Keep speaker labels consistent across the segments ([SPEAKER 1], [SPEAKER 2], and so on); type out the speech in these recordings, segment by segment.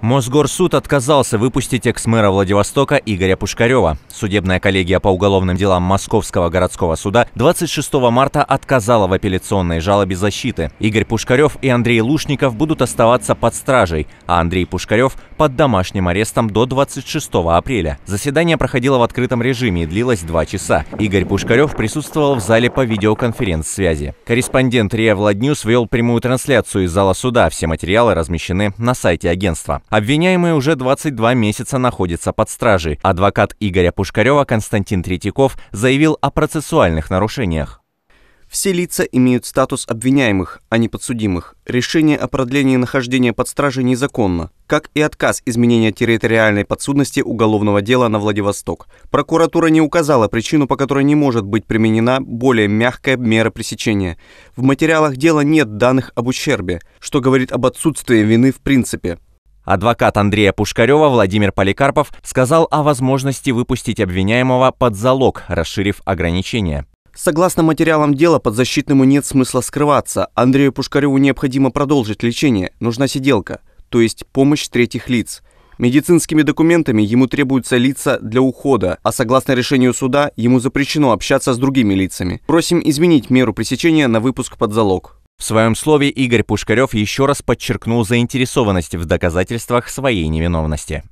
[SPEAKER 1] Мосгорсуд отказался выпустить экс-мэра Владивостока Игоря Пушкарева. Судебная коллегия по уголовным делам Московского городского суда 26 марта отказала в апелляционной жалобе защиты. Игорь Пушкарев и Андрей Лушников будут оставаться под стражей, а Андрей Пушкарев под домашним арестом до 26 апреля. Заседание проходило в открытом режиме и длилось два часа. Игорь Пушкарев присутствовал в зале по видеоконференц-связи. Корреспондент РИА Владньюз вел прямую трансляцию из зала суда. Все материалы размещены на сайте агентства. Обвиняемый уже 22 месяца находится под стражей. Адвокат Игоря Пушкарева Константин Третьяков заявил о процессуальных нарушениях.
[SPEAKER 2] Все лица имеют статус обвиняемых, а не подсудимых. Решение о продлении нахождения под стражей незаконно, как и отказ изменения территориальной подсудности уголовного дела на Владивосток. Прокуратура не указала причину, по которой не может быть применена более мягкая мера пресечения. В материалах дела нет данных об ущербе, что говорит об отсутствии вины в принципе.
[SPEAKER 1] Адвокат Андрея Пушкарева Владимир Поликарпов сказал о возможности выпустить обвиняемого под залог, расширив ограничения.
[SPEAKER 2] Согласно материалам дела, подзащитному нет смысла скрываться. Андрею Пушкареву необходимо продолжить лечение. Нужна сиделка, то есть помощь третьих лиц. Медицинскими документами ему требуются лица для ухода, а согласно решению суда, ему запрещено общаться с другими лицами. Просим изменить меру пресечения на выпуск под залог.
[SPEAKER 1] В своем слове Игорь Пушкарев еще раз подчеркнул заинтересованность в доказательствах своей невиновности.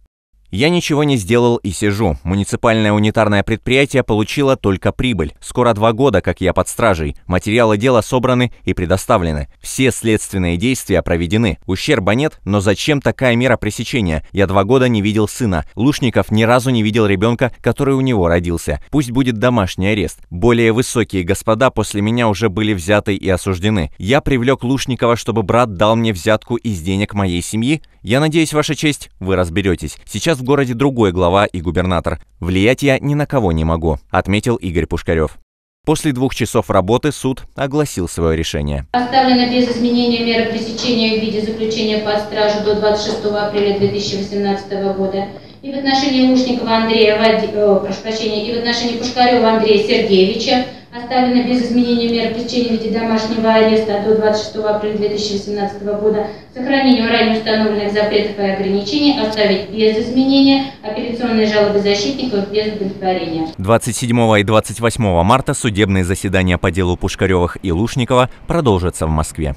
[SPEAKER 1] Я ничего не сделал и сижу. Муниципальное унитарное предприятие получило только прибыль. Скоро два года, как я под стражей. Материалы дела собраны и предоставлены. Все следственные действия проведены. Ущерба нет, но зачем такая мера пресечения? Я два года не видел сына. Лушников ни разу не видел ребенка, который у него родился. Пусть будет домашний арест. Более высокие господа после меня уже были взяты и осуждены. Я привлек Лушникова, чтобы брат дал мне взятку из денег моей семьи? Я надеюсь, Ваша честь, вы разберетесь. Сейчас в городе другой глава и губернатор. Влиять я ни на кого не могу», — отметил Игорь Пушкарев. После двух часов работы суд огласил свое решение.
[SPEAKER 3] Оставлено без изменения меры пресечения в виде заключения под стражу до 26 апреля 2018 года. И в отношении Лушникова Андрея, Вади... О, прошу прощения, и в отношении Пушкарева Андрея Сергеевича оставлено без изменения мер в виде домашнего ареста до 26 апреля 2018 года, сохранению ранее установленных запретов и ограничений оставить без изменения, апелляционные жалобы защитников без удовлетворения.
[SPEAKER 1] 27 и 28 марта судебные заседания по делу Пушкаревых и Лушникова продолжатся в Москве.